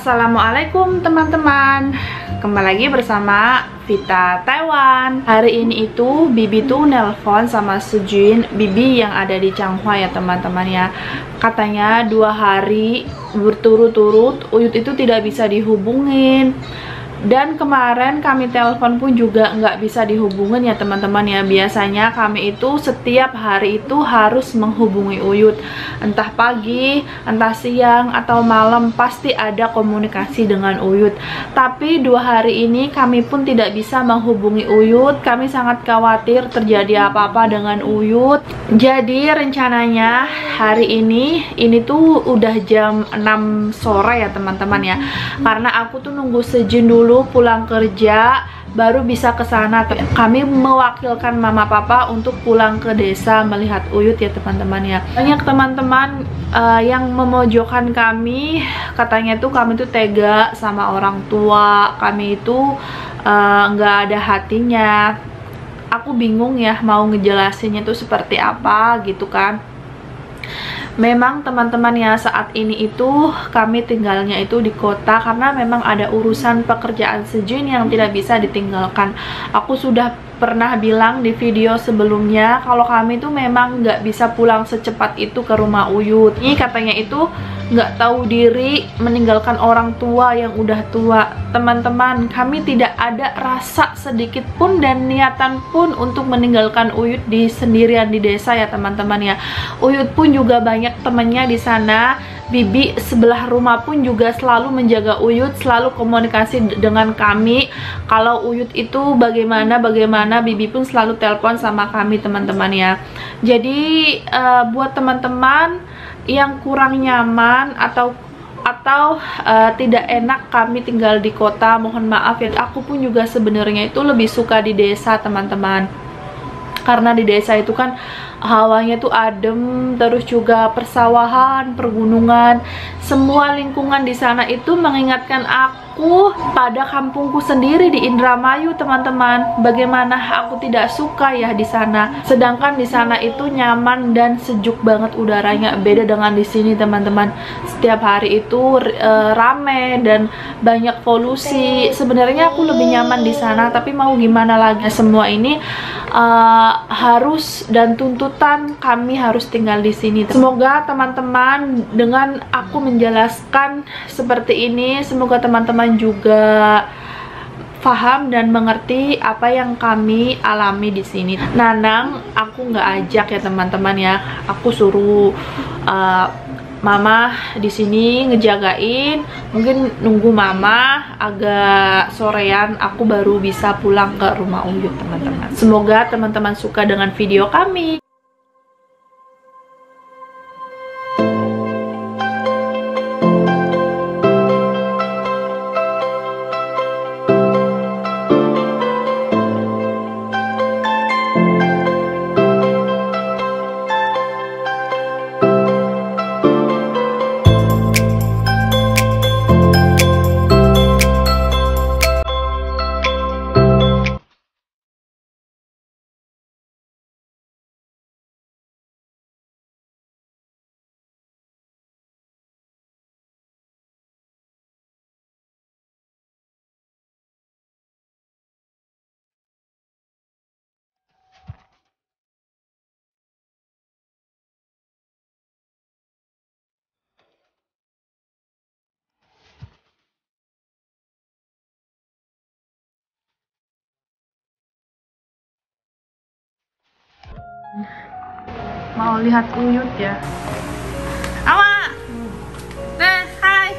Assalamualaikum teman-teman. Kembali lagi bersama Vita Taiwan. Hari ini itu Bibi tuh nelpon sama Sujin Bibi yang ada di Changhua ya teman-teman ya. Katanya dua hari berturut-turut Uyut itu tidak bisa dihubungin dan kemarin kami telepon pun juga nggak bisa dihubungin ya teman-teman ya. Biasanya kami itu setiap hari itu harus menghubungi Uyut. Entah pagi entah siang atau malam pasti ada komunikasi dengan Uyut. Tapi dua hari ini kami pun tidak bisa menghubungi Uyut. Kami sangat khawatir terjadi apa-apa dengan Uyut. Jadi rencananya hari ini ini tuh udah jam 6 sore ya teman-teman ya. Karena aku tuh nunggu sejin dulu dulu pulang kerja baru bisa ke sana. Kami mewakilkan mama papa untuk pulang ke desa melihat Uyut ya teman-teman ya. Banyak teman-teman uh, yang memojokkan kami, katanya itu kami tuh tega sama orang tua, kami itu eh, nggak uh, ada hatinya. Aku bingung ya mau ngejelasinnya tuh seperti apa gitu kan memang teman-teman ya saat ini itu kami tinggalnya itu di kota karena memang ada urusan pekerjaan sejin yang tidak bisa ditinggalkan. Aku sudah pernah bilang di video sebelumnya kalau kami tuh memang nggak bisa pulang secepat itu ke rumah Uyut. Ini katanya itu nggak tahu diri meninggalkan orang tua yang udah tua. Teman-teman kami tidak ada rasa sedikit pun dan niatan pun untuk meninggalkan Uyut di sendirian di desa ya teman-teman ya. Uyut pun juga banyak temennya di sana Bibi sebelah rumah pun juga selalu menjaga Uyut, selalu komunikasi dengan kami. Kalau Uyut itu bagaimana bagaimana Bibi pun selalu telepon sama kami teman-teman ya. Jadi uh, buat teman-teman yang kurang nyaman atau atau uh, tidak enak kami tinggal di kota, mohon maaf ya. Aku pun juga sebenarnya itu lebih suka di desa, teman-teman. Karena di desa itu kan hawanya tuh adem terus juga persawahan pergunungan. Semua lingkungan di sana itu mengingatkan aku pada kampungku sendiri di Indramayu teman-teman. Bagaimana aku tidak suka ya di sana. Sedangkan di sana itu nyaman dan sejuk banget udaranya. Beda dengan di sini teman-teman. Setiap hari itu e, rame dan banyak polusi. Sebenarnya aku lebih nyaman di sana tapi mau gimana lagi? Semua ini uh, harus dan tuntutan kami harus tinggal di sini. Semoga teman-teman dengan aku menjelaskan seperti ini, semoga teman-teman juga paham dan mengerti apa yang kami alami di sini. Nanang, aku nggak ajak ya teman-teman ya. Aku suruh uh, mama di sini ngejagain mungkin nunggu mama agak sorean aku baru bisa pulang ke rumah Uyut teman-teman semoga teman-teman suka dengan video kami mau lihat uyut ya Awa Deh, hai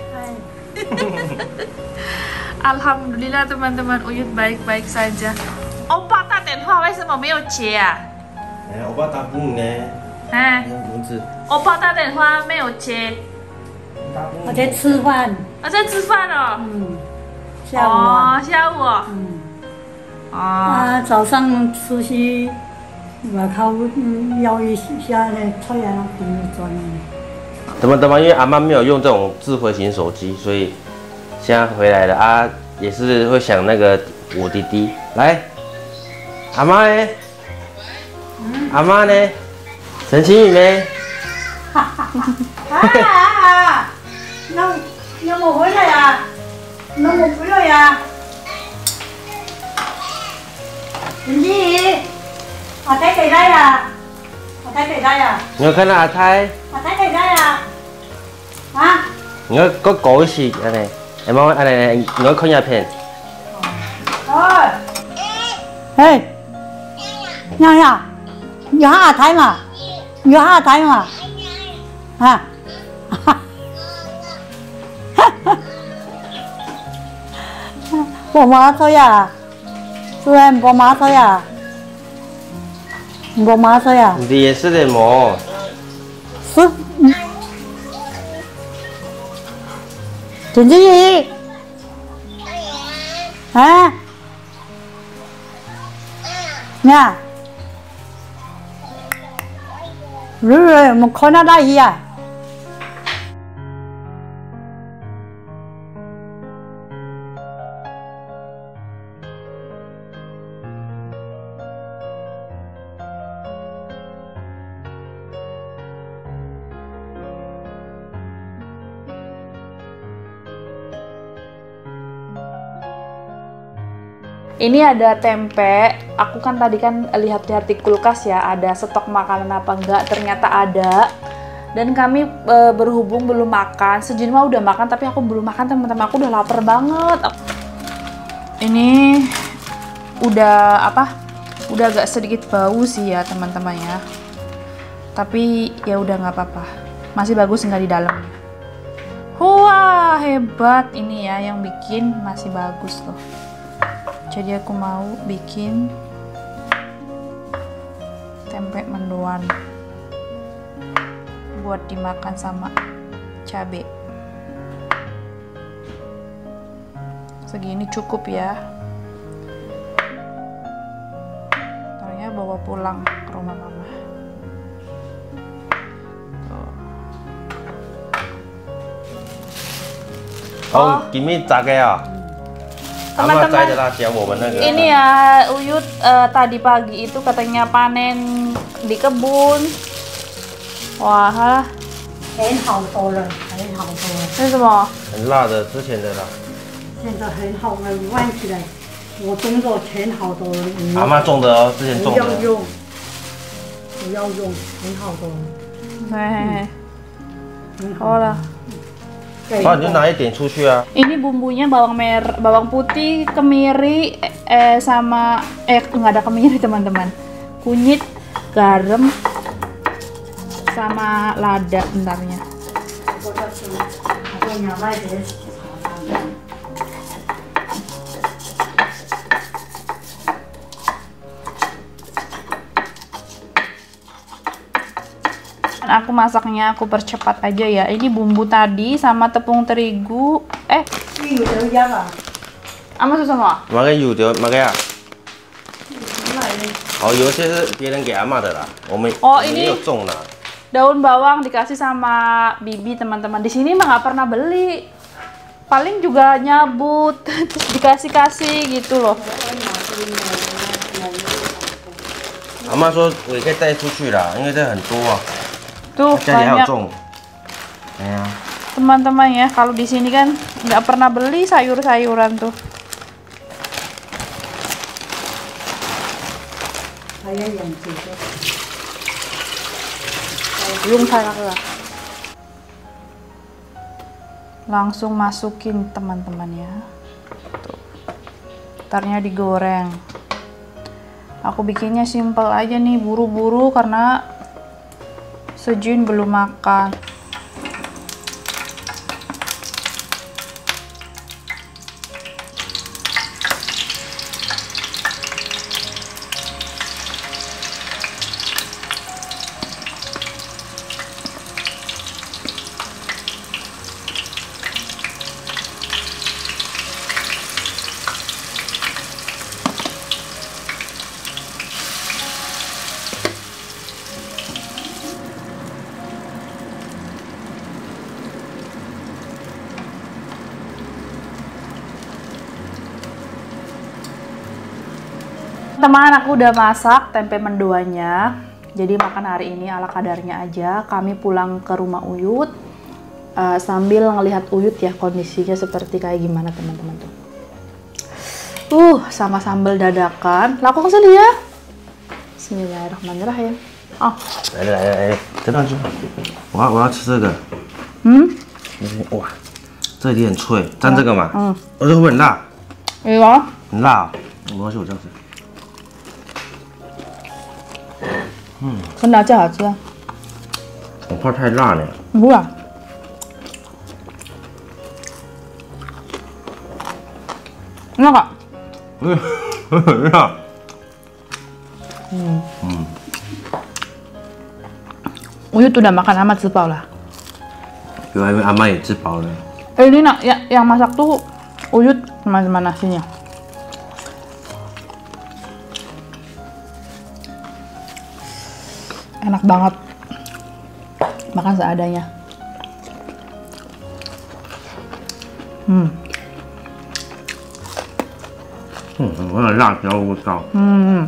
Alhamdulillah teman-teman Uyut baik-baik saja Opa ta denhua wai sema meo jie ah? Eh, opa ta bu ne. Eh, 蚊子。 opa ta denhua meo jie 我在吃饭，我在吃饭哦嗯，下午啊，哦，下午哦嗯，哦啊，早上出去 外口嗯摇一下呢，太阳公转。teman-teman 因为阿妈没有用这种智慧型手机，所以现在回来了啊，也是会想那个我弟弟来，阿妈呢？阿妈呢？陈清宇呢？啊啊！用用母回来呀，那我不要呀。林 静 Họ thấy đây à? Họ thấy đây à? Ngược cái nào thầy? Họ thấy đây à? Hả? Ngược có cổ gì à này? Em mong à này này ngược nhà phèn. Thôi. Ê. Nhà nhà. Nhớ à thấy mà. Nhớ à thấy mà. Má thôi à tụi em má thôi à 说呀，是啊，我妈说呀，我妈说呀。你也是的么？是，嗯陈静怡，啊，nha, Ini ada tempe. Aku kan tadi kan lihat-lihat di kulkas ya, ada stok makanan apa enggak? Ternyata ada. Dan kami e, berhubung belum makan. Sejujurnya mah udah makan, tapi aku belum makan teman-teman. Aku udah lapar banget. Ini udah apa? Udah agak sedikit bau sih ya teman-teman ya. Tapi ya udah nggak apa-apa. Masih bagus nggak di dalam. Wah hebat ini ya yang bikin masih bagus loh jadi aku mau bikin tempe mendoan buat dimakan sama cabe. Segini cukup ya. Ternyata bawa pulang ke rumah mama. Oh, oh, kimi ya? Teman-teman, 摘的辣椒，我们那个 Ini ya, Uyut eh, tadi pagi itu katanya panen di kebun. Wah, 很好多了，很好多了，这是什么？很辣的，之前的辣。现在很好了，玩起来，我种的全好多了，你阿妈种的哦，之前种的。不要用，不要用，很好多了，Hehehe. 很 Oh 好。好，Oh, ini gitu. naik dan susu ya. Ini bumbunya bawang mer, bawang putih, kemiri, eh sama eh nggak ada kemiri teman-teman. Kunyit, garam, sama lada bentarnya. aku masaknya aku percepat aja ya. Ini bumbu tadi sama tepung terigu. Eh, 这有的鸭啊， ama susu semua? 马给有的，马给啊。那也哦，有些是别人给阿妈的啦，我们哦我们 ini- 也有种啦。 Daun bawang dikasih sama bibi teman-teman. Di sini mah nggak pernah beli. Paling juga nyabut, terus dikasih-kasih gitu loh. 阿妈说我也可以带出去啦，因为这很多啊， tuh ya, banyak. Ya. Teman-teman ya kalau di sini kan nggak pernah beli sayur-sayuran tuh. Saya yang yung langsung masukin teman-teman ya. Tuh. tarnya digoreng. Aku bikinnya simple aja nih buru-buru karena Sejun belum makan. Teman aku udah masak tempe mendoanya. Jadi makan hari ini ala kadarnya aja. Kami pulang ke rumah Uyut. uh, sambil ngelihat Uyut ya kondisinya seperti kayak gimana teman-teman tuh. Uh, sama sambal dadakan. Lakukan sini ya. Bismillahirrahmanirrahim. Oh, 来来来来，等等就，我要我要吃这个，hmm, 哇，这里很脆，蘸这个嘛，嗯，哦，这会不会很辣？ 이거 很辣、哦，没关系，我这样吃。 嗯，我哪这好吃？我怕太辣了。不啊。那个。嗯，很辣。嗯嗯。我又炖了马卡，阿妈吃饱了。原来阿妈也吃饱了。Eh ini nak yang yang masak tuh Uyut sama mana sini? Enak banget. Makan seadanya. Hmm, 嗯，很有辣椒味道。 hmm,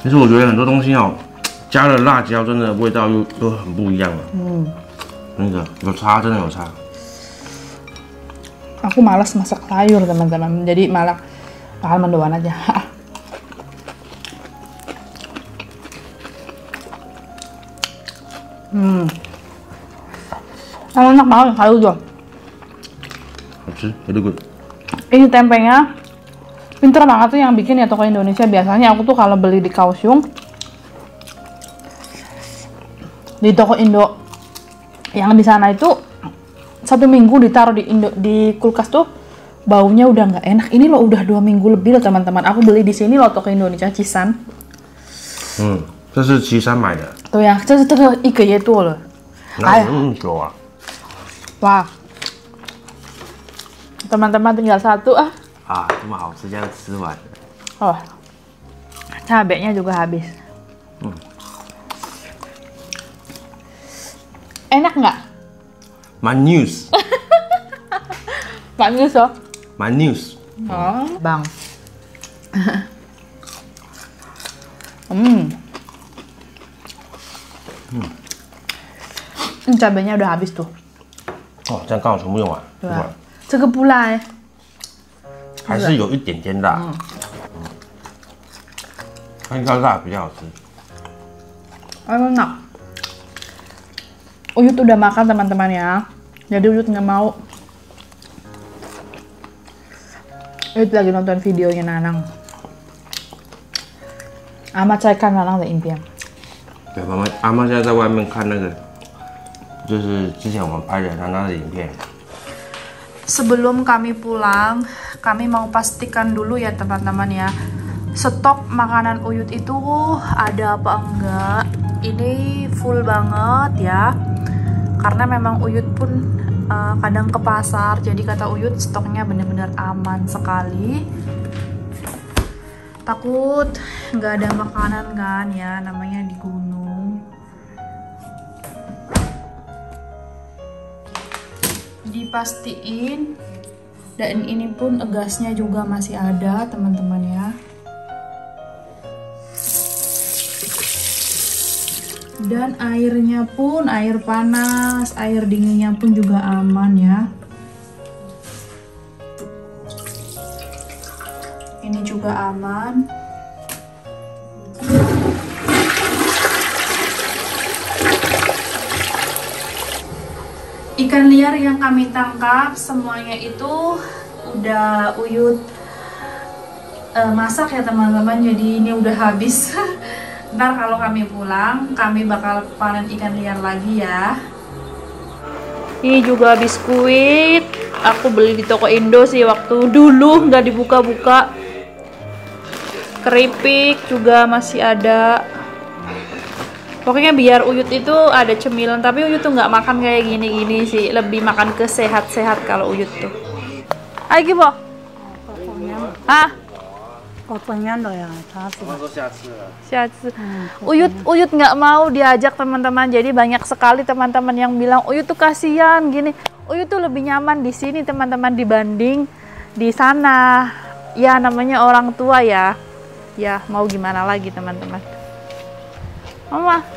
其实我觉得很多东西哦，加了辣椒，真的味道又又很不一样了。 hmm. 真的有差，真的有差。 Aku malas masak sayur teman-teman, jadi malah makan mendoan aja. hmm, 음. Enak banget kayu juga. Oke, very good. Ini tempenya pinter banget tuh yang bikin ya toko Indonesia. Biasanya aku tuh kalau beli di Kaosyung di toko Indo yang di sana itu satu minggu ditaruh di Indo, di kulkas tuh baunya udah nggak enak. Ini loh udah dua minggu lebih loh teman-teman. Aku beli di sini loh toko Indonesia Cisan. Hmm. 这是岐山买的。对呀、这是这个一个月多了。哪有那么久啊？哎、哇！他妈他妈的要杀多啊！啊，这么好吃，这样吃完。哦，差别也就个哈比。嗯。哎，那个。My news。My news 哦。My news。哦，棒。嗯。Hmm, cabenya udah habis tuh. 哦，这样刚好全部用完，对用完啊，这个不辣哎。还是有一点点辣。嗯，它应该辣比较好吃。 Enak. Uyut udah makan teman-teman ya. Jadi Uyut nggak mau. Uyut lagi nonton videonya Nanang. Amat saya kan Nanang 的影片。对，妈妈阿妈现在在外面看那个， 就是之前我们拍的她那的影片。 Sebelum kami pulang, kami mau pastikan dulu ya teman-teman ya. Stok makanan Uyut itu ada apa enggak? Ini full banget ya. Karena memang Uyut pun uh, kadang ke pasar, jadi kata Uyut stoknya benar-benar aman sekali. Takut nggak ada makanan kan ya, namanya di gunung. Dipastiin. Dan ini pun gasnya juga masih ada teman-teman ya. Dan airnya pun air panas air dinginnya pun juga aman ya. Ini juga aman ikan liar yang kami tangkap semuanya itu udah uyut eh, masak ya teman-teman. Jadi ini udah habis. Ntar kalau kami pulang kami bakal panen ikan liar lagi ya. Ini juga biskuit aku beli di toko Indo sih waktu dulu nggak dibuka-buka. Keripik juga masih ada pokoknya biar Uyut itu ada cemilan tapi Uyut tuh nggak makan kayak gini-gini sih lebih makan ke sehat-sehat kalau Uyut tuh Ayo Bo ah Pokoknya loh ya, Uyut Uyut nggak mau diajak teman-teman. Jadi banyak sekali teman-teman yang bilang Uyut tuh kasihan gini. Uyut tuh lebih nyaman di sini teman-teman dibanding di sana. Ya namanya orang tua ya. Ya mau gimana lagi teman-teman. Mama,